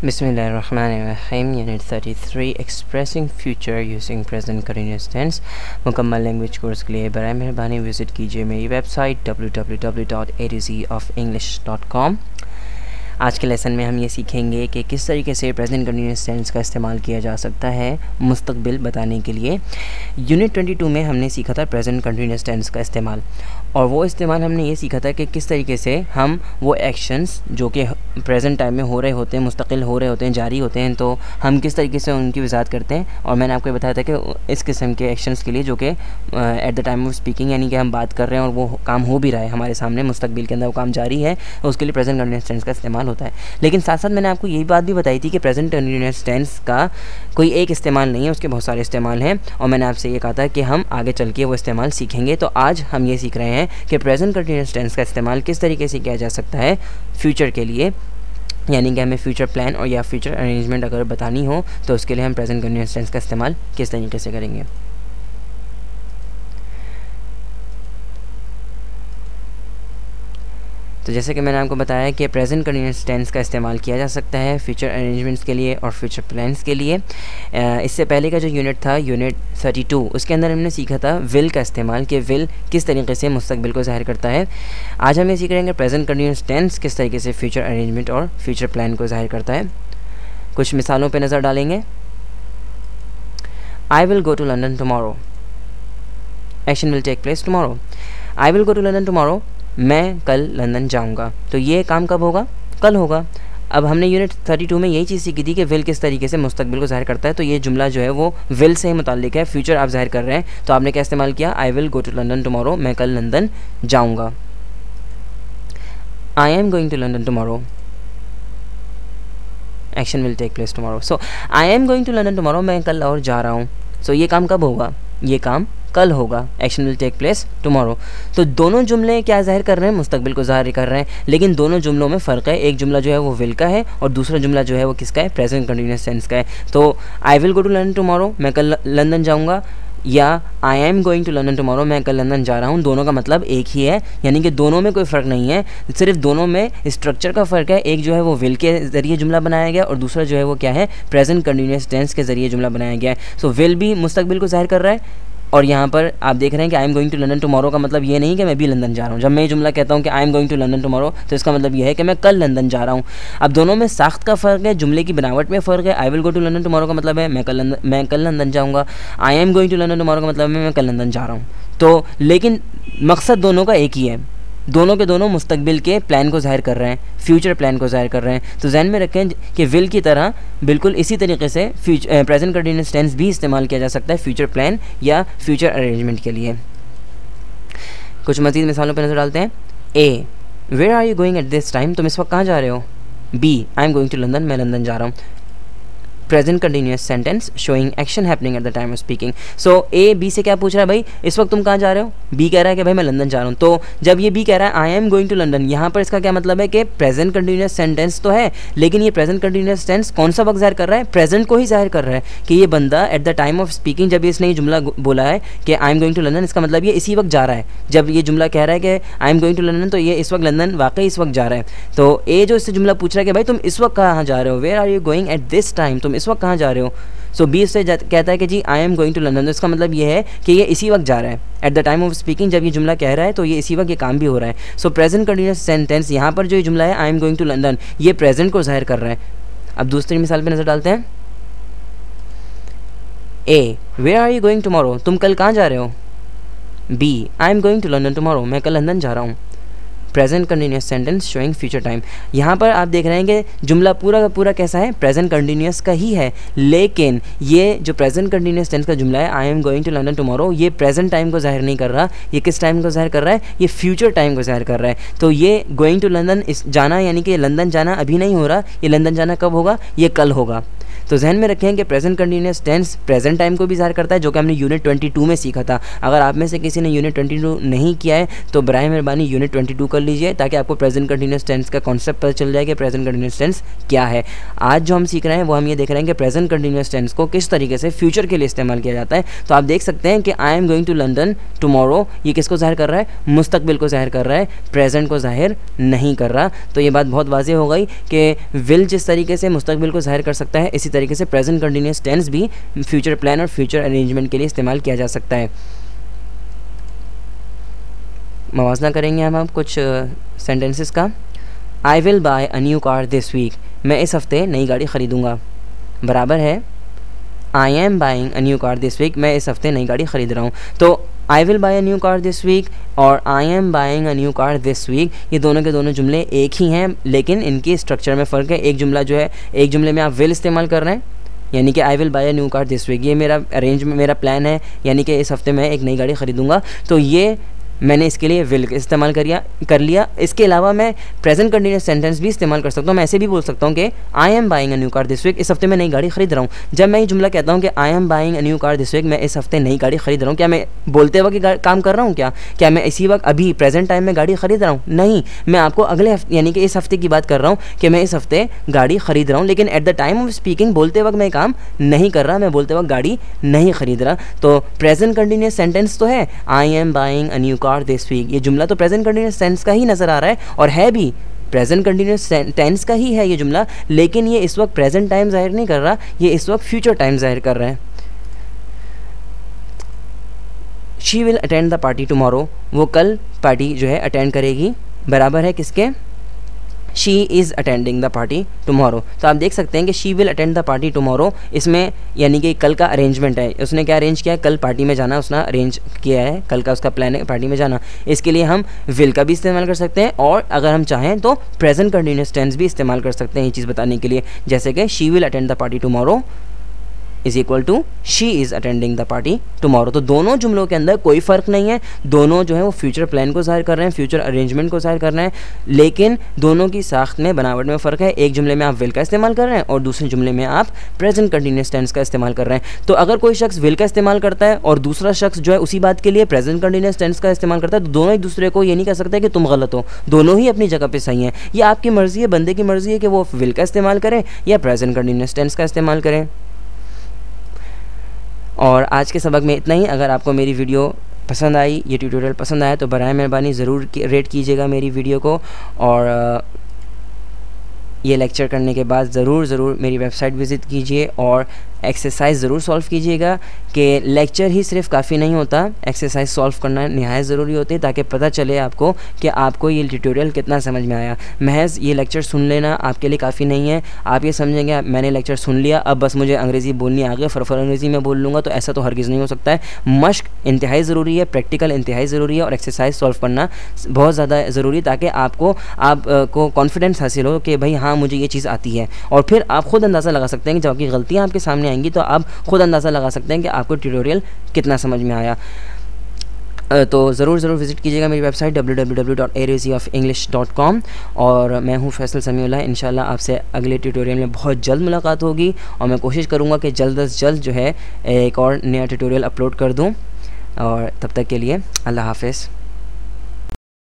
Bismillahirrahmanirrahim. Unit 33 Expressing Future Using Present Continuous Tense. मुकम्मल language course के लिए बर मेहरबानी। विज़िट कीजिए मेरी वेबसाइट www.atzoffenglish.com आज के लेसन में हम ये सीखेंगे कि किस तरीके से प्रेजेंट कंटिन्यूस टेंस का इस्तेमाल किया जा सकता है मुस्तकबिल बताने के लिए। यूनिट 22 में हमने सीखा था प्रेजेंट कंटिन्यूस टेंस का इस्तेमाल। और वो इस्तेमाल हमने ये सीखा था कि किस तरीके से हम वो एक्शंस जो कि प्रेजेंट टाइम में हो रहे होते हैं, मुस्तकिल हो रहे होते हैं, जारी होते हैं तो हम किस तरीके से उनकी वजात करते हैं? और मैंने आपको बताया था कि इस किस्म के एक्शंस के लिए जो कि at the time of speaking यानी कि हम बात कर रहे हैं और वो काम हो भी रहा है हमारे सामने मुस्तबिल के अंदर वो काम जारी है, उसके लिए प्रेजेंट कंटिन्यूस टेंस का इस्तेमाल होता है। लेकिन साथ साथ मैंने आपको यही बात भी बताई थी कि प्रेजेंट कंटिन्यूस टेंस का कोई एक इस्तेमाल नहीं है, उसके बहुत सारे इस्तेमाल हैं, और मैंने आपसे ये कहा था कि हम आगे चल के वो इस्तेमाल सीखेंगे। तो आज हम ये सीख रहे हैं कि प्रेजेंट कंटिन्यूस टेंस का इस्तेमाल किस तरीके से किया जा सकता है फ्यूचर के लिए। यानी कि हमें फ्यूचर प्लान और या फ्यूचर अरेंजमेंट अगर बतानी हो तो उसके लिए हम प्रेजेंट कंटिन्यूस टेंस का इस्तेमाल किस तरीके से करेंगे। तो जैसे कि मैंने आपको बताया कि प्रेजेंट कंटिन्यूस टेंस का इस्तेमाल किया जा सकता है फ्यूचर अरेंजमेंट्स के लिए और फ्यूचर प्लान्स के लिए। इससे पहले का जो यूनिट था यूनिट 32 उसके अंदर हमने सीखा था विल का इस्तेमाल कि विल किस तरीके से मुस्तबिल को ज़ाहिर करता है। आज हम ये सीख रहे हैं प्रेजेंट कंटिन्यूस टेंस किस तरीके से फ्यूचर अरेंजमेंट और फ्यूचर प्लान को ज़ाहिर करता है। कुछ मिसालों पर नज़र डालेंगे। I will go to London tomorrow action will take place tomorrow I will go to London tomorrow मैं कल लंदन जाऊँगा। तो ये काम कब होगा? कल होगा। अब हमने यूनिट 32 में यही चीज़ सीखी थी कि विल किस तरीके से मुस्तबिल को ज़ाहिर करता है। तो ये जुमला जो है वो विल से ही मुतल है। फ्यूचर आप ज़ाहिर कर रहे हैं। तो आपने क्या इस्तेमाल किया? I will go to London tomorrow मैं कल लंदन जाऊँगा। I am going to London tomorrow action will take place tomorrow so I am going to London tomorrow मैं कल और जा रहा हूँ। सो so, ये काम कब होगा? ये काम कल होगा action will take place tomorrow तो दोनों जुमले क्या ज़ाहिर कर रहे हैं? मुस्तबिल को ज़ाहिर कर रहे हैं। लेकिन दोनों जुमलों में फ़र्क है। एक जुमला जो है वो विल का है और दूसरा जुमला जो है वो किसका है? प्रेजेंट कंटिन्यूस टेंस का है। तो I will go to London tomorrow मैं कल लंदन जाऊँगा, या I am going to London tomorrow मैं कल लंदन जा रहा हूँ। दोनों का मतलब एक ही है। यानी कि दोनों में कोई फ़र्क नहीं है। सिर्फ़ दोनों में स्ट्रक्चर का फ़र्क है। एक जो है वो विल के ज़रिए जुमला बनाया गया और दूसरा जो है वो क्या है? प्रेजेंट कंटिन्यूस टेंस के ज़रिए जुमला बनाया गया है। सो विल भी मुस्तबिल को ज़ाहिर कर रहा है। और यहाँ पर आप देख रहे हैं कि I am going to London tomorrow का मतलब ये नहीं कि मैं भी लंदन जा रहा हूँ। जब मैं जुमला कहता हूँ कि I am going to London tomorrow तो इसका मतलब यह है कि मैं कल लंदन जा रहा हूँ। अब दोनों में साख्त का फ़र्क है, जुमले की बनावट में फ़र्क है। I will go to London tomorrow का मतलब है मैं कल मैं कल लंदन जाऊँगा। I am going to London tomorrow का मतलब है मैं कल लंदन जा रहा हूँ। तो लेकिन मकसद दोनों का एक ही है। दोनों के दोनों मुस्तबिल के प्लान को ज़ाहिर कर रहे हैं फ्यूचर प्लान को ज़ाहिर कर रहे हैं। तो जहन में रखें कि विल की तरह बिल्कुल इसी तरीके से प्रेजेंट कंटिन्यूस टेंस भी इस्तेमाल किया जा सकता है फ्यूचर प्लान या फ्यूचर अरेंजमेंट के लिए। कुछ मजीद मिसालों पर नज़र डालते हैं। A where are you going at this time तुम इस वक्त कहाँ जा रहे हो? B I am going to London मैं लंदन जा रहा हूँ। Present continuous sentence showing action happening at the time of speaking so A B से क्या पूछ रहा है भाई? इस वक्त तुम कहाँ जा रहे हो? बी कह रहा है कि भाई मैं लंदन जा रहा हूँ। तो जब ये बी कह रहा है I am going to London यहाँ पर इसका क्या मतलब है कि प्रेजेंट कंटिन्यूस सेंटेंस तो है, लेकिन ये प्रेजेंट कंटिन्यूस टेंस कौन सा वक्त ज़ाहिर कर रहा है? प्रेजेंट को ही ज़ाहिर कर रहा है कि ये बंदा at the time of speaking जब इसने ये जुमला बोला है कि I am going to London इसका मतलब ये इसी वक्त जा रहा है। जब ये जुमला कह रहा है कि I am going to London तो ये इस वक्त लंदन वाकई इस वक्त जा रहा है। तो ए जो इससे जुमला पूछ रहा है कि भाई तुम इस वक्त कहाँ जा रहे हो? Where are you going at this time तुम इस वक्त कहाँ जा रहे हो? सो बी से कहता है कि जी I am going to London तो इसका मतलब ये है कि ये इसी वक्त जा रहा है. At the time of speaking जब ये जुमला कह रहा है तो ये इसी वक्त ये काम भी हो रहा है. सो प्रेजेंट कंटिन्यूस सेंटेंस यहाँ पर जो ये जुमला है I am going to London ये प्रेजेंट को ज़ाहिर कर रहा है. अब दूसरी मिसाल पर नज़र डालते हैं. A where are you going tomorrow तुम कल कहाँ जा रहे हो? B I am going to London tomorrow मैं कल लंदन जा रहा हूँ. Present continuous sentence showing future time यहाँ पर आप देख रहे हैं कि जुमला पूरा का पूरा कैसा है? प्रेजेंट कंटिन्यूस का ही है। लेकिन ये जो प्रेजेंट कंटिन्यूस टेंस का जुमला है I am going to London tomorrow ये प्रेजेंट टाइम को ज़ाहिर नहीं कर रहा। ये किस टाइम को ज़ाहिर कर रहा है? ये फ्यूचर टाइम को ज़ाहिर कर रहा है। तो ये गोइंग टू लंदन इस जाना, यानी कि लंदन जाना अभी नहीं हो रहा। ये लंदन जाना कब होगा? ये कल होगा। तो जहन में रखें कि present continuous tense present time को भी ज़ाहिर करता है, जो कि हमने यूनिट 22 में सीखा था। अगर आप में से किसी ने यूनिट 22 नहीं किया है तो बर मेहरबानी यूनिट 22 कर लीजिए, ताकि आपको प्रेजेंट कंटिन्यूस टेंस का कॉन्सेप्ट पता चल जाए कि प्रेजेंट कंटिन्यूस टेंस क्या है। आज जो हम सीख रहे हैं, वो हम ये देख रहे हैं कि प्रेजेंट कंटिन्यूस टेंस को किस तरीके से फ्यूचर के लिए इस्तेमाल किया जाता है। तो आप देख सकते हैं कि I am going to London tomorrow ये किसको ज़ाहिर कर रहा है? मुस्तकबिल को ज़ाहिर कर रहा है। प्रेजेंट को ज़ाहिर नहीं कर रहा। तो ये बात बहुत वाजह हो गई कि विल जिस तरीके से मुस्तकबिल को ज़ाहिर कर सकता है, इसी तरीके से प्रेजेंट कंटिन्यूस टेंस भी फ्यूचर प्लान और फ्यूचर अरेंजमेंट के लिए इस्तेमाल किया जा सकता है। मवाजना करेंगे हम अब कुछ सेंटेंसेस का। I will buy a new car this week मैं इस हफ़्ते नई गाड़ी ख़रीदूँगा। बराबर है। I am buying a new car this week मैं इस हफ़्ते नई गाड़ी ख़रीद रहा हूँ। तो I will buy a new car this week और I am buying a new car this week ये दोनों के दोनों जुमले एक ही हैं, लेकिन इनकी स्ट्रक्चर में फ़र्क है। एक जुमला जो है, एक जुमले में आप विल इस्तेमाल कर रहे हैं, यानी कि I will buy a new car this week ये मेरा अरेंज मेरा प्लान है, यानी कि इस हफ़्ते मैं एक नई गाड़ी ख़रीदूँगा। तो ये मैंने इसके लिए विल इस्तेमाल करिया, कर लिया। इसके अलावा मैं प्रेजेंट कंटिन्यूस सेंटेंस भी इस्तेमाल कर सकता हूँ। मैं ऐसे भी बोल सकता हूँ कि I am buying a new car this week इस हफ़्ते मैं नई गाड़ी खरीद रहा हूँ। जब मैं ये जुमला कहता हूँ कि I am buying a new car this week मैं इस हफ़्ते नई गाड़ी खरीद रहा हूँ। क्या मैं बोलते वक्त काम कर रहा हूँ क्या? क्या मैं इसी वक्त, अभी प्रेजेंट टाइम में गाड़ी खरीद रहा हूँ? नहीं। मैं आपको अगले हफ़्ते, यानी कि इस हफ़्ते की बात कर रहा हूँ कि मैं इस हफ़्ते गाड़ी खरीद रहा हूँ। लेकिन at the time of speaking बोलते वक्त मैं काम नहीं कर रहा। मैं बोलते वक्त गाड़ी नहीं खरीद रहा। तो प्रेजेंट कंटिन्यूस सेंटेंस तो है I am buying a new car this speak ये जुमला तो प्रेजेंट कंटिन्यूस टेंस का ही नज़र आ रहा है और है भी प्रेजेंट कंटिन्यूस टेंस का ही है ये जुमला, लेकिन ये इस वक्त प्रेजेंट टाइम ज़ाहिर नहीं कर रहा, ये इस वक्त फ्यूचर टाइम ज़ाहिर कर रहा है। She will attend the party tomorrow वो कल पार्टी जो है अटेंड करेगी। बराबर है किसके? She is attending the party tomorrow तो आप देख सकते हैं कि she will attend the party tomorrow इसमें यानी कि कल का अरेंजमेंट है। उसने क्या अरेंज किया है? कल पार्टी में जाना, उसने अरेंज किया है। कल का उसका प्लान है पार्टी में जाना। इसके लिए हम विल का भी इस्तेमाल कर सकते हैं और अगर हम चाहें तो प्रेजेंट कंटिन्यूस टेंस भी इस्तेमाल कर सकते हैं ये चीज़ बताने के लिए। जैसे कि she will attend the party tomorrow is equal to she is attending the party tomorrow तो दोनों जुमलों के अंदर कोई फ़र्क नहीं है। दोनों जो है वो फ्यूचर प्लान को ज़ाहिर कर रहे हैं फ्यूचर अरेंजमेंट को ज़ाहिर कर रहे हैं। लेकिन दोनों की साख्त में, बनावट में फ़र्क है। एक जुमले में आप विल का इस्तेमाल कर रहे हैं और दूसरे जुमले में आप प्रेजेंट कंटिन्यूस टेंस का इस्तेमाल कर रहे हैं। तो अगर कोई शख्स विल का इस्तेमाल करता है और दूसरा शख्स जो है उसी बात के लिए प्रेजेंट कंटिन्यूस टेंस का इस्तेमाल करता है तो दोनों एक दूसरे को ये नहीं कह सकते कि तुम गलत हो। दोनों ही अपनी जगह पर सही हैं। ये आपकी मर्ज़ी है, बंदे की मर्ज़ी है कि वो विल का इस्तेमाल करें या प्रेजेंट कंटिन्यूस टेंस का इस्तेमाल करें। और आज के सबक में इतना ही। अगर आपको मेरी वीडियो पसंद आई, ये ट्यूटोरियल पसंद आया तो बर मेहरबानी, ज़रूर रेट कीजिएगा मेरी वीडियो को। और ये लेक्चर करने के बाद ज़रूर ज़रूर मेरी वेबसाइट विज़िट कीजिए और एक्सरसाइज ज़रूर सॉल्व कीजिएगा कि लेक्चर ही सिर्फ़ काफ़ी नहीं होता एक्सरसाइज सॉल्व करना नहायत ज़रूरी होती है ताकि पता चले आपको कि आपको ये ट्यूटोरियल कितना समझ में आया। महज ये लेक्चर सुन लेना आपके लिए काफ़ी नहीं है। आप ये समझेंगे, मैंने लेक्चर सुन लिया, अब बस मुझे अंग्रेज़ी बोलनी आ गई फरफर अंग्रेज़ी में बोल लूँगा तो ऐसा तो हरगिज़ नहीं हो सकता है। मश्क इंतहाई ज़रूरी है प्रैक्टिकल इंतहाई ज़रूरी है, और एक्सरसाइज सॉल्व करना बहुत ज़्यादा ज़रूरी ताकि आपको आपको कॉन्फिडेंस हासिल हो कि भाई हाँ मुझे ये चीज़ आती है। और फिर आप खुद अंदाज़ा लगा सकते हैं कि जब आपकी गलतियाँ आपके सामने आएँगी तो आप खुद अंदाज़ा लगा सकते हैं कि आपको ट्यूटोरियल कितना समझ में आया। तो ज़रूर ज़रूर विज़िट कीजिएगा मेरी वेबसाइट कॉम और मैं हूँ फैसल समीउल्ला इन आपसे अगले ट्यूटोरियल में बहुत जल्द मुलाकात होगी और मैं कोशिश करूँगा कि जल्द अज जल्द जो है एक और नया ट्यूटोरियल अपलोड कर दूँ। और तब तक के लिए अल्लाह हाफिज़।